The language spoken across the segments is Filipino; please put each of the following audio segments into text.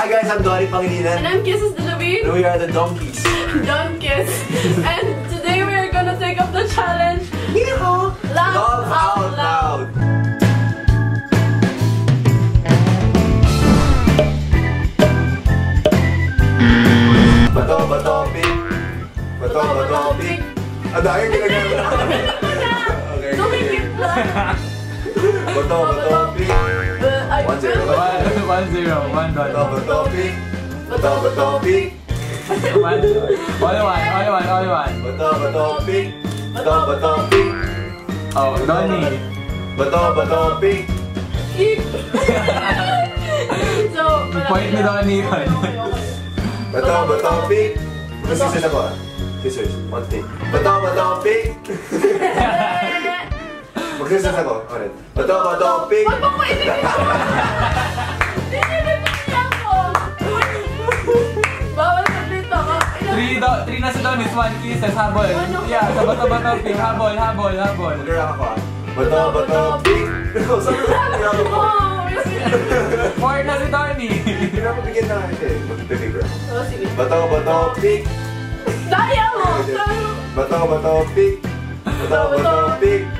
Hi guys, I'm Donnie Pangilinan. And I'm Kisses Delavi. And we are the Donkeys. Don't and today we are gonna take up the challenge. Yeehaw! Laugh Love out loud. Bato, bato, pick. Bato, bato, pick. Ang dami ginagawa. Okay, Tumikip lang. Bato, bato, pick. One zero. One, one zero. One dollar. Double topic. Double topic. One. Only one. Only one. Only one. Double topic. Double topic. Oh, Donny. Double topic. so, Point ni Donny yun. Bato, bato, pick. Scissors ako ah. Scissors. One thing. Bato, bato, pick. Mag-scissors ako. Alright. Bato, bato, pick. Huwag mong pwede Dinidipin niya ako. Bawal sa dito ako. Three, do, three na si Donnie, one kisses, habol. Yeah, sa bato-bato, pick, habol, habol, habol. Mag-rock ako ah. Bato, bato, pick. Sabi ko, ako. Four na si Donnie. Pinapabigyan na ito eh. Oh, sige. Bato, bato, pick. Daya mo! Bato, bato, pick. Bato, bato, pick.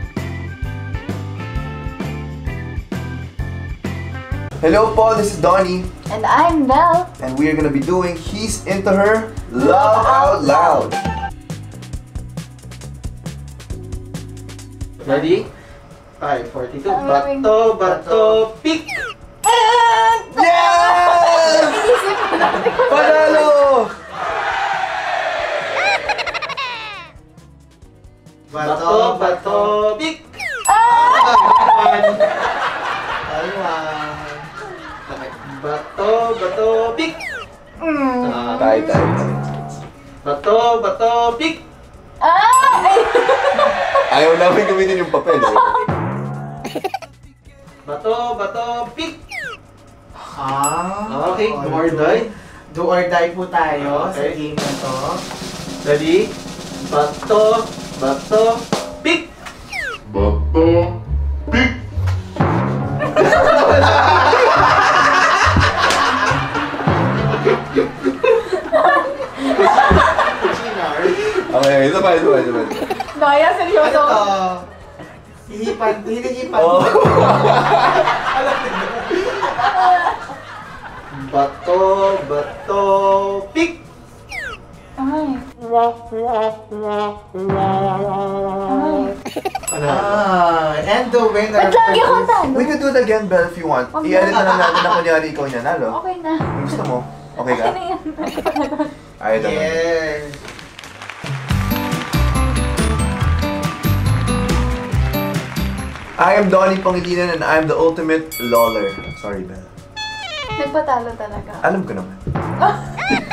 Hello Paul, this is Donnie. And I'm Belle. And we are gonna be doing He's Into Her Love Out Loud. Ready? 542. Ang daming- Bato, bato, pick! Yes! Panalo! Bato, bato, pick! Bato, bato, pick! Ah, Tay, tay. Bato, bato, pick! Ah! Ay! Ayaw namin gamitin yung papel. Eh. Bato, bato, pick! Ah, Okay, do or die. Do or die po tayo sa Okay. game na to. Ready? Bato, bato, pick! Okay, ito pa, ito pa, ito pa. Daya, Ano seryoso. to? Hihipan, hinihipan. Oh. Bato, bato, pick! Ay. Ay. Ah, and the winner. Ba't lagi ako talo? We could do it again, Belle, if you want. Wag I-edit na lang natin na kunyari ikaw niya nalo. Okay na. Gusto mo, okay ka? Okay na yan. Ayaw naman. Yes. I am Donnie Pangilinan and I am the ultimate lawler. Sorry, Belle. Nagpatalo talaga. Alam ko naman.